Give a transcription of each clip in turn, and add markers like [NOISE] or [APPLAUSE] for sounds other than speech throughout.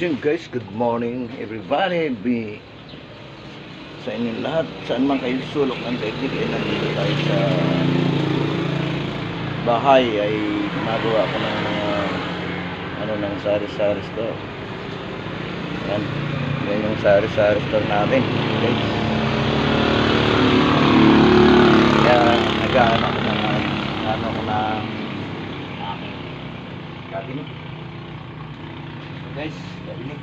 Yun guys, good morning everybody. Be sa inyo lahat. Saan man kayo sulok ng daigdig ay nandito tayo sa bahay ay gumagawa ko ng mga ano ng sari-sari store. Yan. Yan yung sari-sari store natin. Guys. Kaya nag-ano ko na ano ko na cabinet. Guys, cabinet.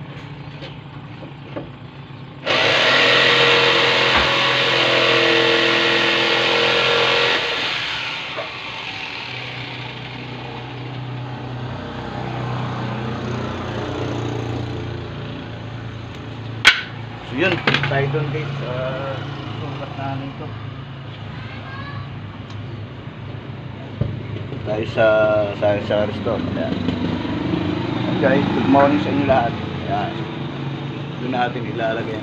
So yun, tayo doon guys sa sukat namin to. Tayo sa sa sa store. Ayan. Guys, good morning sa inyo lahat. Ayan. Doon natin ilalagay.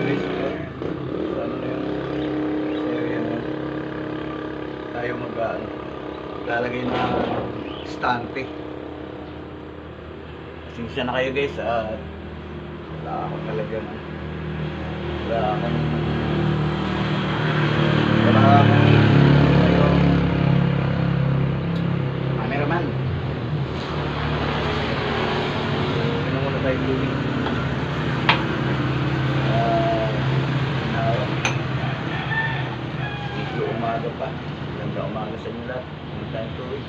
Guys, sa ano na yun? Sa area na yun. Tayo mag ano, lalagay na stante. Sinsya na kayo guys at wala ako talaga wala akong wala akong cameraman. Ano muna tayo tubig. Ah, umaga pa. Ganda umaga sa inyo lahat. Ano tayong tuwid?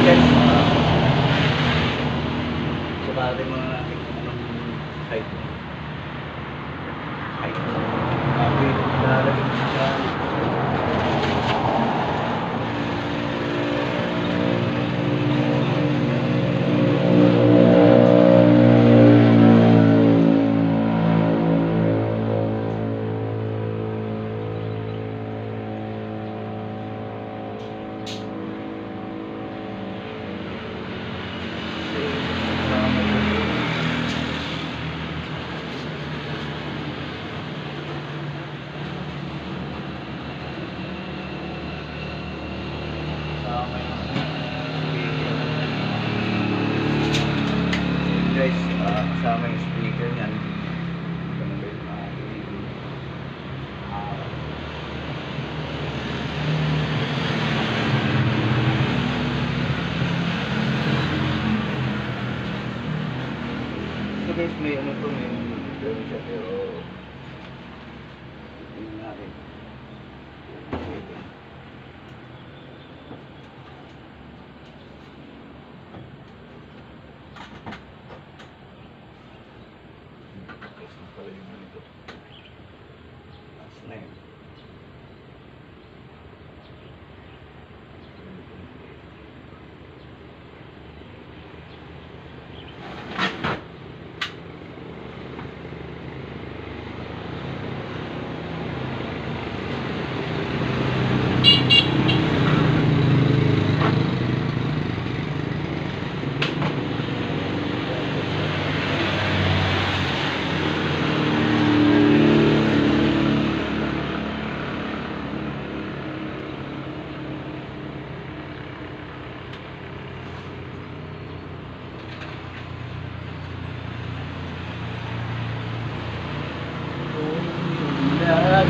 Guys, ah, sabatin mo na natin kung anong height mo. Height mo. Okay, lalagay ko sa ah, kasama yung speaker niyan. So guys, may ano to, may meron siya pero tingnan natin. Ito. Guys, ano pala yung ano ito? Taas na yun.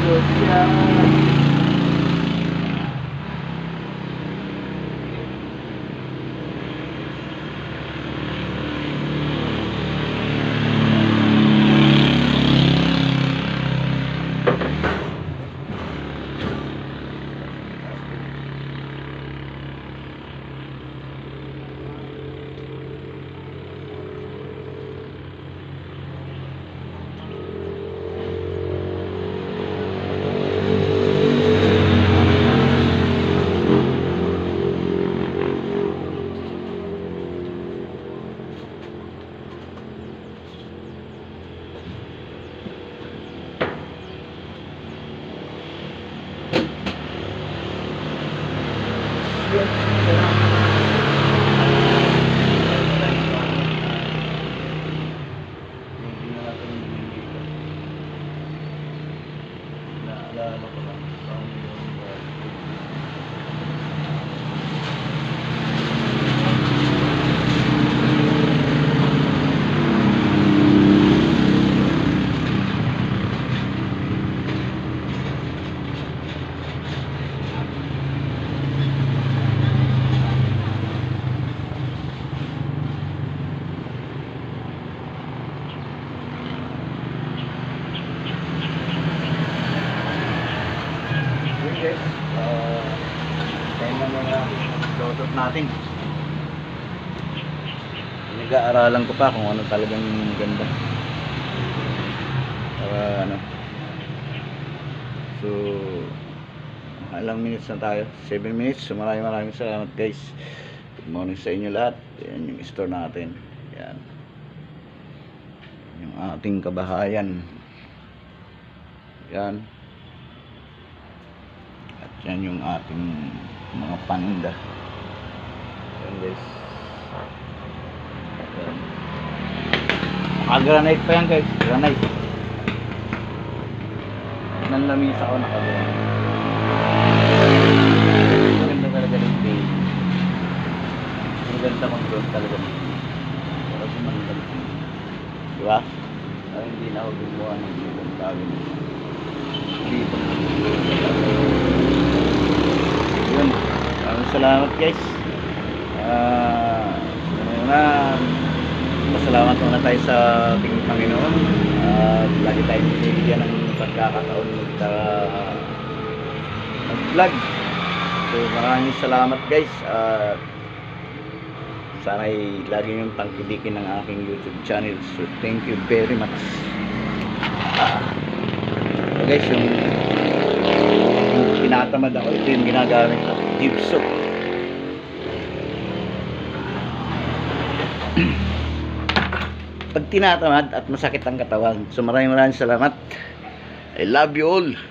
Yeah. Hindi na natin hindi ko. Naalala ko lang sa yung Yun guys, uh, tayo na mga lotot natin. Nag-aaralan ko pa kung ano talagang ganda. Para ano. So, ilang minutes na tayo? 7 minutes. So, maraming maraming salamat guys. Good morning sa inyo lahat. Yan yung store natin. Yan. Yung ating kabahayan. Yan. At yan yung ating mga paninda. Yan guys. Naka-granite pa yan guys. Granite. Nanlamis ako naka-granite. Maganda talaga ng day. Maganda kong doon talaga. Pero kung maganda. Diba? Ay, hindi na ako gumawa ng ibang tawin. Dito. Yun. Salamat guys. Ah, muna, pasalamat muna tayo sa ating Panginoon. At lagi tayo binibigyan ng pagkakataon magka mag-vlog. So maraming salamat guys. At sana ay lagi niyong tangkilikin ng aking YouTube channel. So thank you very much. Ah, so guys, yung yung tinatamad ako, ito yung ginagamit ko. Gypsum. [CLEARS THROAT] Tinatamad at masakit ang katawan. So maraming maraming salamat. I love you all.